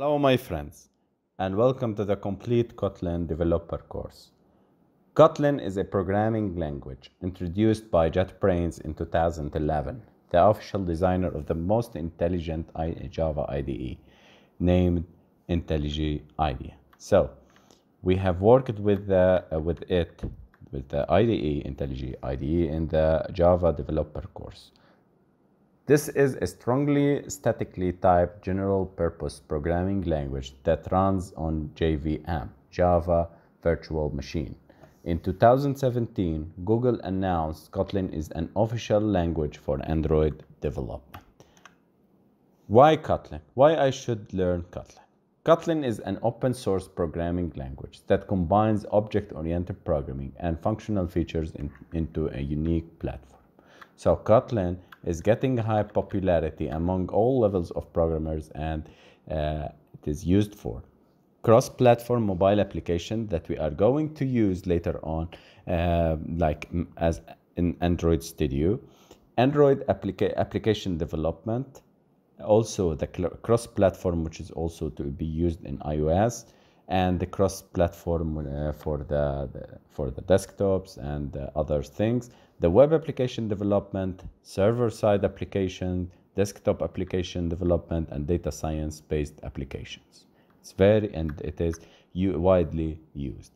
Hello, my friends, and welcome to the complete Kotlin developer course. Kotlin is a programming language introduced by JetBrains in 2011, the official designer of the most intelligent Java IDE, named IntelliJ IDEA. So, we have worked with, the, uh, with it, with the IDE, IntelliJ IDE, in the Java developer course. This is a strongly statically typed general purpose programming language that runs on JVM, Java Virtual Machine. In 2017, Google announced Kotlin is an official language for Android development. Why Kotlin? Why I should learn Kotlin? Kotlin is an open source programming language that combines object oriented programming and functional features in, into a unique platform. So Kotlin is getting high popularity among all levels of programmers and uh, it is used for cross-platform mobile application that we are going to use later on uh, like as in android studio android applica application development also the cross-platform which is also to be used in ios and the cross-platform uh, for the, the, for the desktops and uh, other things the web application development, server-side application, desktop application development, and data science-based applications. It's very, and it is widely used.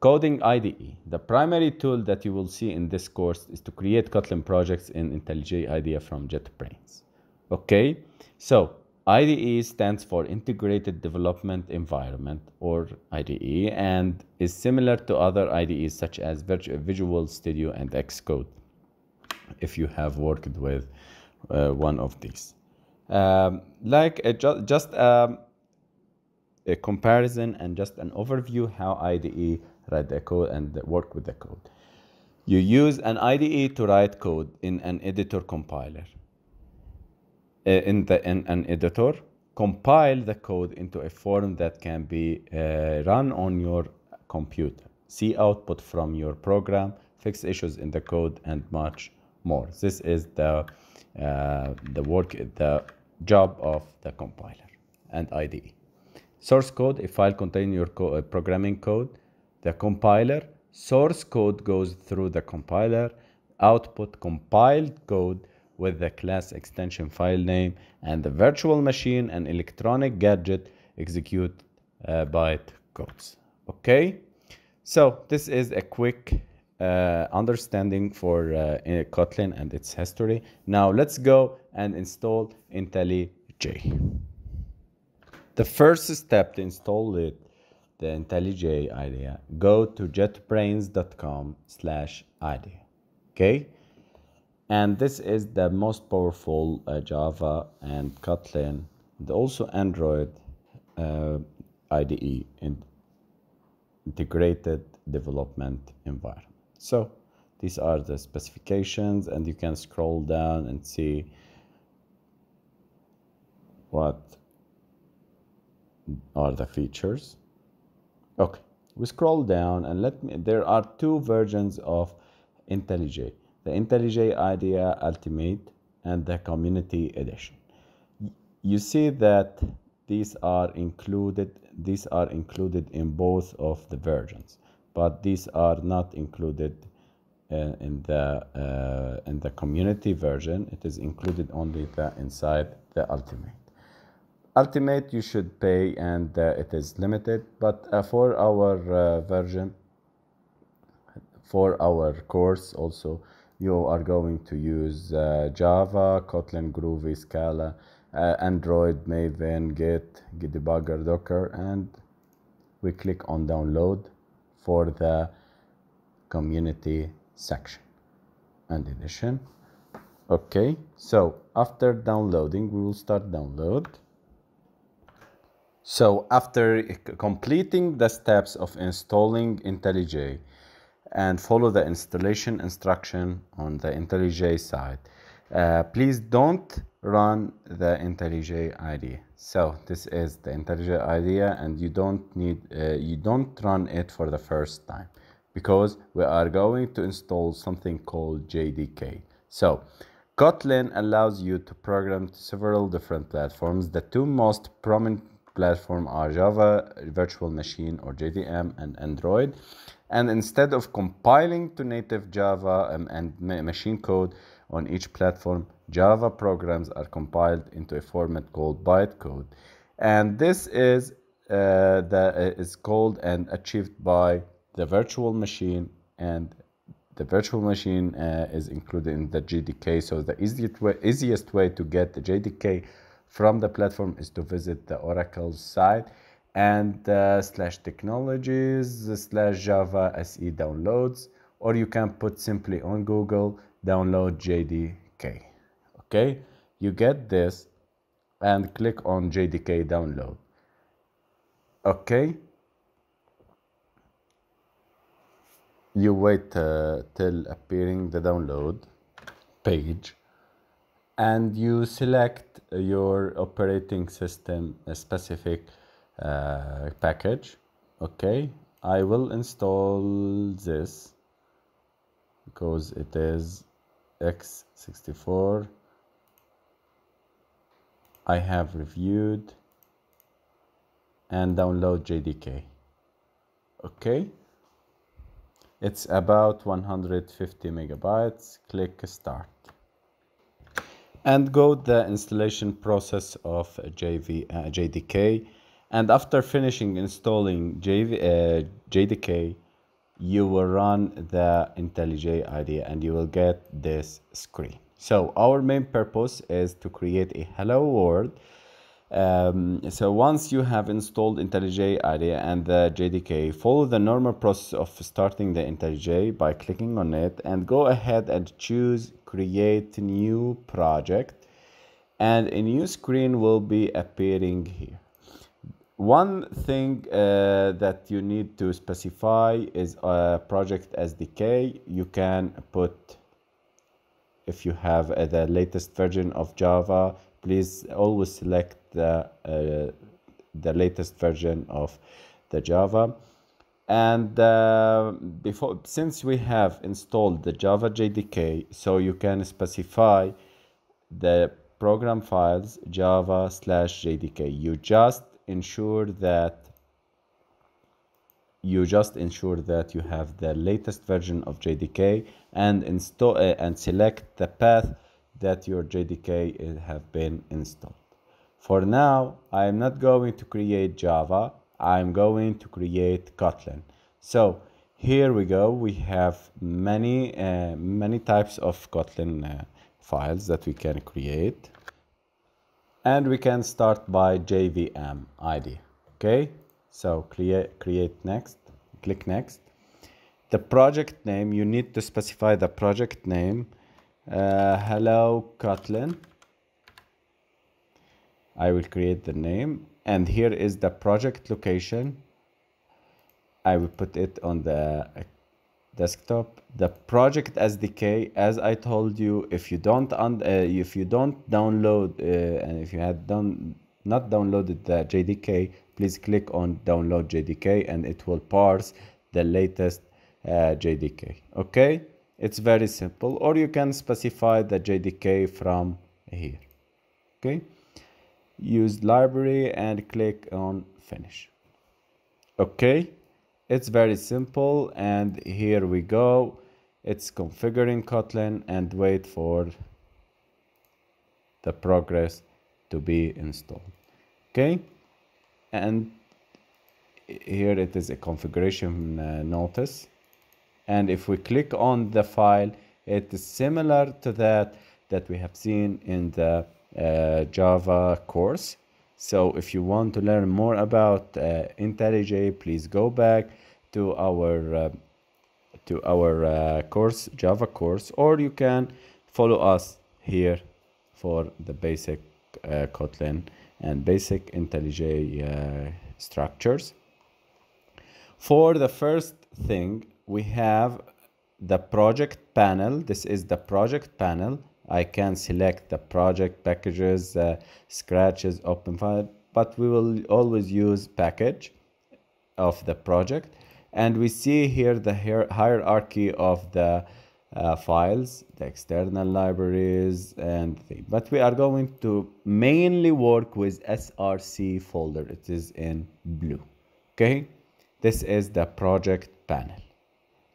Coding IDE. The primary tool that you will see in this course is to create Kotlin projects in IntelliJ IDEA from JetBrains. Okay, so IDE stands for Integrated Development Environment or IDE and is similar to other IDEs such as Visual Studio and Xcode if you have worked with uh, one of these. Um, like a, ju just um, a comparison and just an overview how IDE write the code and work with the code. You use an IDE to write code in an editor compiler. Uh, in, the, in an editor, compile the code into a form that can be uh, run on your computer, see output from your program, fix issues in the code, and much more. This is the, uh, the work, the job of the compiler and IDE. Source code, a file containing your co programming code. The compiler, source code goes through the compiler, output compiled code with the class extension file name and the virtual machine and electronic gadget execute uh, byte codes. Okay, so this is a quick uh, understanding for uh, Kotlin and its history. Now let's go and install IntelliJ. The first step to install it, the IntelliJ IDEA, go to jetbrains.com slash IDEA. Okay, and this is the most powerful uh, Java and Kotlin and also Android uh, IDE in integrated development environment. So these are the specifications and you can scroll down and see what are the features. Okay, we scroll down and let me, there are two versions of IntelliJ the IntelliJ IDEA Ultimate and the Community Edition. You see that these are included these are included in both of the versions, but these are not included uh, in the uh, in the community version. It is included only the inside the Ultimate. Ultimate you should pay and uh, it is limited, but uh, for our uh, version, for our course also, you are going to use uh, Java, Kotlin, Groovy, Scala, uh, Android, Maven, Git, Git debugger, Docker, and we click on download for the community section and edition. Okay, so after downloading, we will start download. So after completing the steps of installing IntelliJ, and follow the installation instruction on the IntelliJ side. Uh, please don't run the IntelliJ IDEA. So this is the IntelliJ IDEA and you don't need, uh, you don't run it for the first time because we are going to install something called JDK. So Kotlin allows you to program to several different platforms. The two most prominent platform are Java, Virtual Machine, or JVM, and Android. And instead of compiling to native Java and machine code on each platform, Java programs are compiled into a format called bytecode. And this is, uh, the, uh, called and achieved by the virtual machine and the virtual machine uh, is included in the JDK. So the easiest way, easiest way to get the JDK from the platform is to visit the Oracle site and uh, slash technologies slash Java SE downloads, or you can put simply on Google download JDK. Okay, you get this and click on JDK download. Okay, you wait uh, till appearing the download page and you select your operating system specific uh, package. Okay I will install this because it is x64 I have reviewed and download JDK okay it's about 150 megabytes. Click start. And go the installation process of JV, uh, JDK and after finishing installing JV, uh, JDK you will run the IntelliJ IDE and you will get this screen. So our main purpose is to create a hello world. Um, so once you have installed IntelliJ IDEA and the JDK, follow the normal process of starting the IntelliJ by clicking on it and go ahead and choose create new project. And a new screen will be appearing here. One thing uh, that you need to specify is a project SDK. You can put if you have uh, the latest version of Java please always select the uh, the latest version of the Java and uh, before since we have installed the Java JDK so you can specify the program files java slash JDK you just ensure that you just ensure that you have the latest version of JDK and install uh, and select the path that your JDK have been installed. For now, I am not going to create Java. I'm going to create Kotlin. So here we go. We have many, uh, many types of Kotlin uh, files that we can create. And we can start by JVM ID. Okay, so create, create next, click next. The project name, you need to specify the project name. Uh, hello Kotlin. I will create the name. And here is the project location. I will put it on the desktop the project SDK as I told you if you don't uh, if you don't download uh, and if you had done not downloaded the JDK please click on download JDK and it will parse the latest uh, JDK okay? It's very simple. Or you can specify the JDK from here okay? Use library and click on finish okay it's very simple and here we go. It's configuring Kotlin and wait for the progress to be installed. Okay? And here it is a configuration uh, notice. And if we click on the file it is similar to that that we have seen in the uh, Java course so if you want to learn more about uh, IntelliJ please go back to our uh, to our uh, course Java course or you can follow us here for the basic uh, Kotlin and basic IntelliJ uh, structures. For the first thing we have the project panel. This is the project panel I can select the project packages uh, scratches open file but we will always use package of the project and we see here the hierarchy of the uh, files, the external libraries, and the, but we are going to mainly work with SRC folder. It is in blue. Okay, this is the project panel.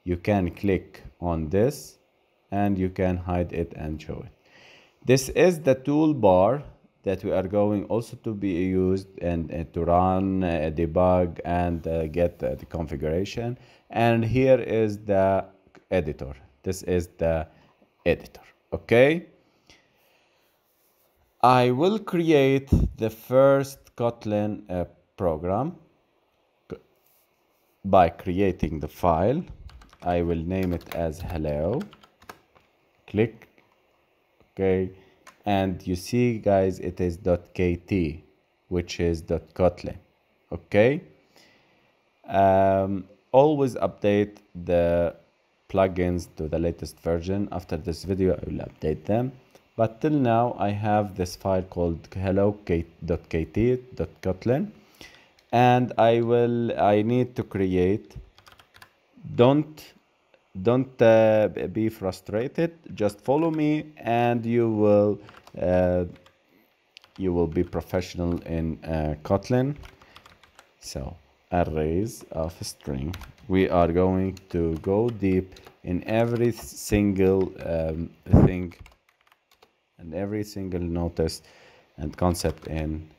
You can click on this and you can hide it and show it. This is the toolbar that we are going also to be used and, uh, to run, uh, debug, and uh, get the configuration. And here is the editor. This is the editor. Okay. I will create the first Kotlin uh, program by creating the file. I will name it as hello click okay and you see guys it is .kt which is .kotlin okay? Um, always update the plugins to the latest version. After this video I will update them. But till now I have this file called hello.kt.kotlin and I will I need to create don't don't uh, be frustrated. Just follow me and you will uh, you will be professional in uh, Kotlin. So arrays of string. We are going to go deep in every single um, thing and every single notice and concept in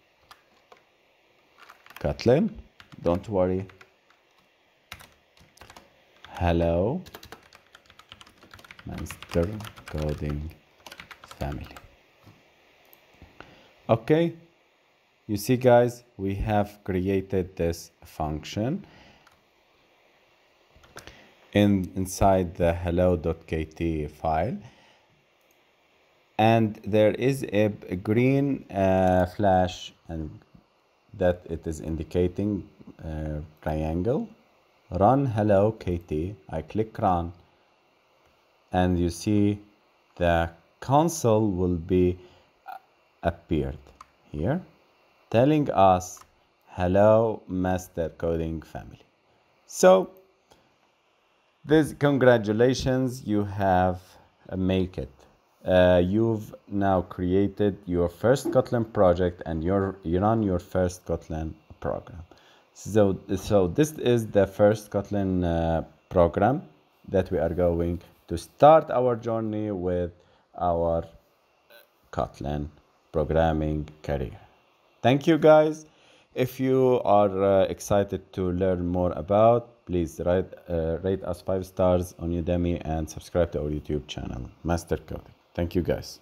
Kotlin. Don't worry. Hello master coding family. Okay. You see guys we have created this function in inside the hello.kt file. And there is a, a green uh, flash and that it is indicating uh, triangle. Run hello kt i click run and you see the console will be appeared here telling us hello master coding family so this congratulations you have make it uh, you've now created your first Kotlin project and you're, you run your first Kotlin program. So, so this is the first Kotlin uh, program that we are going to start our journey with our Kotlin programming career. Thank you guys. If you are uh, excited to learn more about, please rate, uh, rate us 5 stars on Udemy and subscribe to our YouTube channel, Master Coding. Thank you guys.